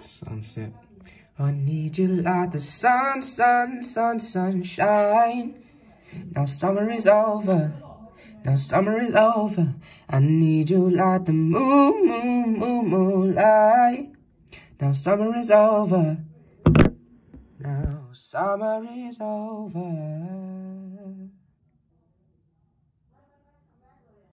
Sunset. I need you like the sun, sun, sun, sunshine. Now summer is over. Now summer is over. I need you like the moon, moon, moon, moonlight. Now summer is over. Now summer is over.